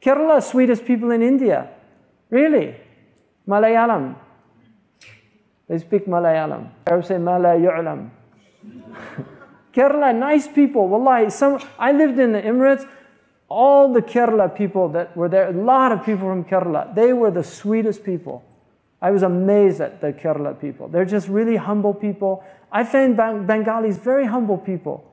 Kerala, sweetest people in India. Really? Malayalam. They speak Malayalam. Arabs say Malayalam. Kerala, nice people. Wallahi, some, I lived in the Emirates. All the Kerala people that were there, a lot of people from Kerala, they were the sweetest people. I was amazed at the Kerala people. They're just really humble people. I find Bengalis very humble people.